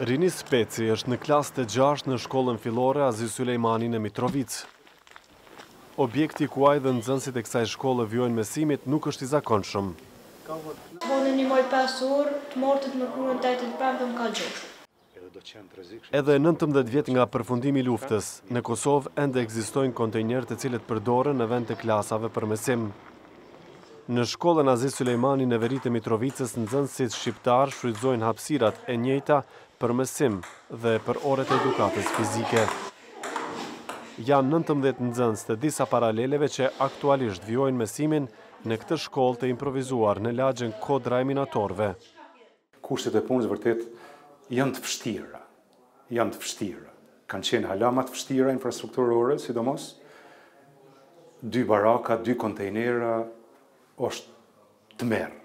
Rinis Peci është në klasë të gjashtë në shkollën fillore Aziz Sylejmani në Mitrovicë. Objekti ku ai dhe nxënësit e kësaj shkolle vijojnë mësimet nuk është i zakonshëm. T'hënën i maj pesë orë, të martën të mërkurën të enjten e të premten ka gjashtë. Edhe nëntëmbëdhjetë vjet nga përfundimi i luftës, në Kosovë ende ekzistojnë kontejnerë të cilët përdoren në vend të klasave për mësim. Në shkollën Aziz Sylejmani në veri të Mitrovicës nxënësit shqiptarë shfrytëzojnë hapësirat e njëjta për mësim dhe për orët e edukatës fizike. Janë nëntëmbëdhjetë nxënës të disa paraleleve që aktualisht vijojnë mësimin në këtë shkollë të improvizuar në lagjen Kodra e Minatorëve. Kushtet e punës vërtet janë të vështira, janë të vështira. Kanë qenë hala ma të vështira infrastrukturore, sidomos, dy baraka, dy kontejnera, është tmerr.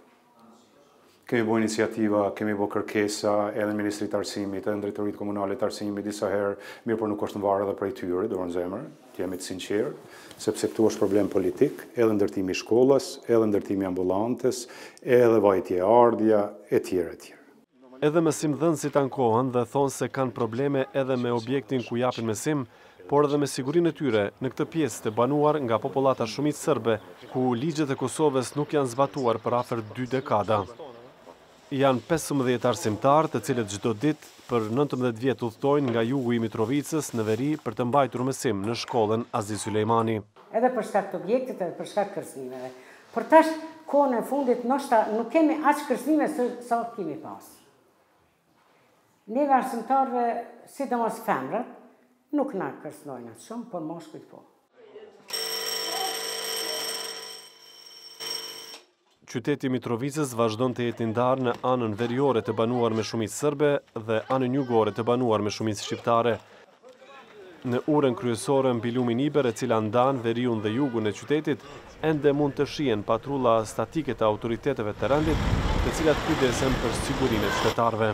Kemi bo iniciativa, kemi bo kërkesa, edhe n'Ministri t'Arsimit, edhe n'Drejtori Komunale të Arsimit, disa herë, mirëpo nuk është t'varë edhe prej tyre, dorën n'zemër. Të jemi të sinqertë, sepse këtu është problem politik, edhe ndërtimi i shkollës, edhe ndërtimi i ambulantës, edhe vajtja e ardhja, e tjera, e tjera. Edhe mësimdhënësit ankohen dhe thonë se kanë probleme edhe me objektin ku japin mësim, por edhe me sigurinë e tyre, në këtë pjesë të banuar nga popullata shumicë serbe, ku ligjet e Kosovës nuk janë zbatuar për afër dy dekada. Janë pesëmbëdhjetë arsimtarë të cilët çdo ditë për nëntëmbëdhjetë vjet udhëtojnë nga jugu i Mitrovicës në veri për të mbajtur mësim në shkollën Aziz Sylejmani. Edhe për shkak të objektit edhe për shkak të kërcënimeve. Por tash kohën e fundit ndoshta nuk kemi aq kërcënime se sa kemi pas. Neve arsimtarëve, sidomos femrat, nuk na kërcënojnë aq shumë, por mashkujt po. Qyteti i Mitrovicës vazhdon të jetë i ndarë në anën veriore të banuar me shumicë serbe dhe anën jugore të banuar me shumicë shqiptare. Në urën kryesore mbi lumin Ibër, e cila ndan veriun dhe jugun e qytetit, ende mund të shihen patrulla statike të autoriteteve të rendit, të cilat kujdesen për sigurinë e qytetarëve.